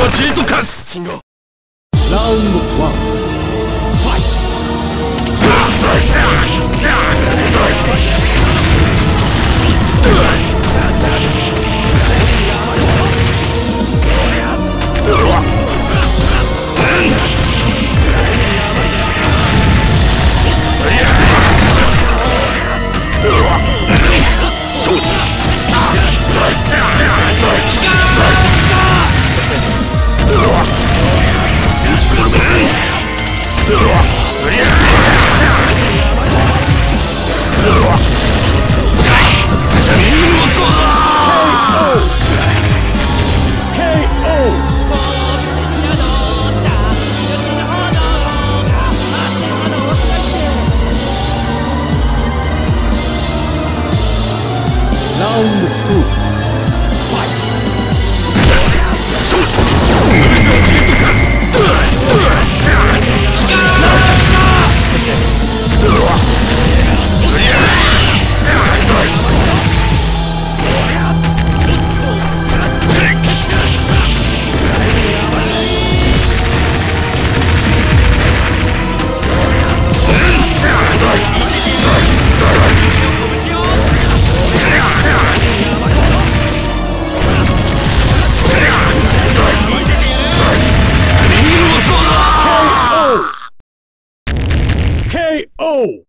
はじりとかす。ラウンドワン。ファイト勝者ラウンド2 oh